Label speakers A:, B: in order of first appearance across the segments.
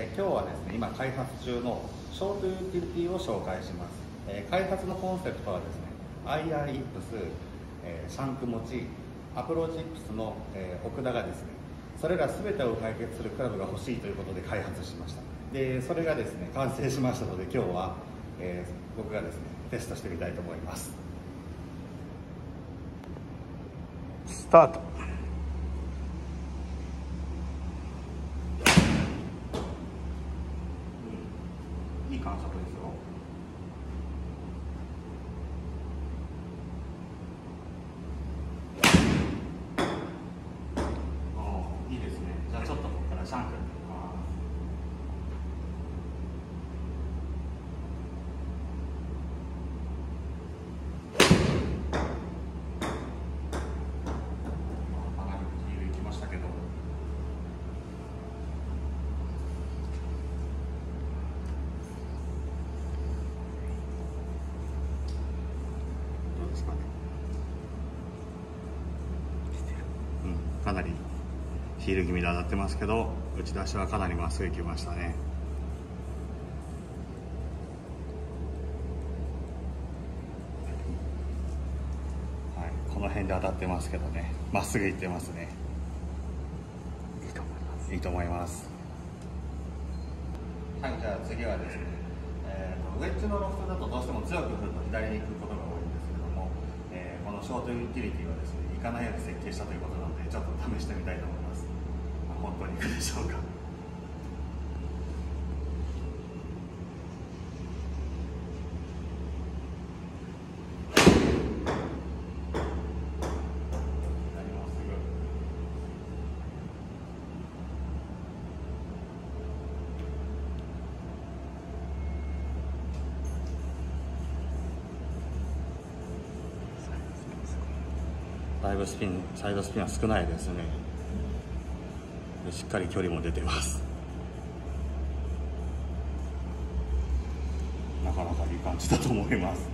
A: えー、今日はですね今開発中のショートユーティリティを紹介します、えー、開発のコンセプトはですね IR イップス、えー、シャンク持ちアプローチイップスの、えー、奥田がですねそれら全てを解決するクラブが欲しいということで開発しました。でそれがですね完成しましたので今日は、えー、僕がですねテストしてみたいと思います。
B: スタート。
A: いい感触ですよいいですねじゃあちょっとここからシャンクかなりヒール気味で当たってますけど打ち出しはかなりまっすぐいきましたね。はいこの辺で当たってますけどね。まっすぐいってますね。いいと思います。いいと思います。はいじゃあ次はですね、えーと、ウェッジのロフトだとどうしても強く振ると左に行くことが多いんですけども、えー、このショートユーティリティはですね行かないように設計したということなのでちょっと試してみたいと思います。ま本当に行くでしょうか。だいぶスピンサイドスピンは少ないですね。しっかり距離も出てます。なかなかいい感じだと思います。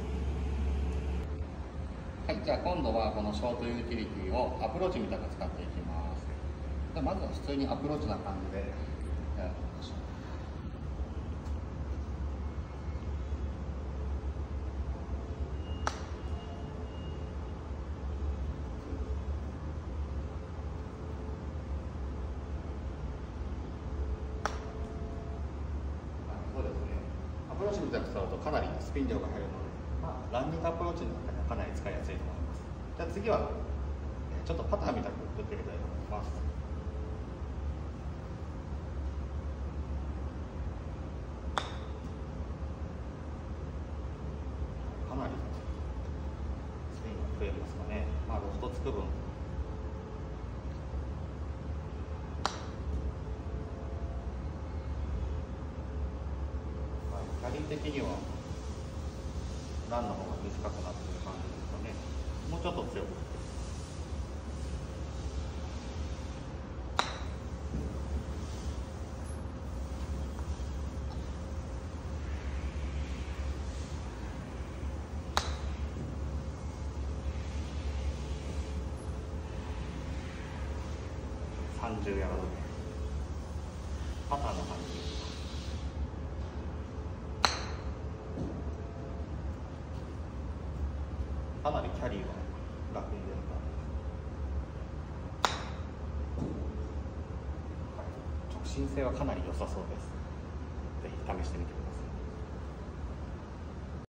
A: はいじゃあ今度はこのショートユーティリティをアプローチみたく使っていきます。まずは普通にアプローチな感じでやってみましょうプローチみたいな使うとかなりスピン量が入るので、まあ、ランニングアプローチの中ではかなり使いやすいと思います。じゃあ次はちょっとパターみたく打ってみたいと思います。かなりスピンが増えますかね。まあロフトつく分キャリー的にはランの方が短くなってる感じですかね。もうちょっと強く。30ヤードパターンの感じかなりキャリーは楽に出るか直進性はかなり良さそうです。ぜひ試してみてください。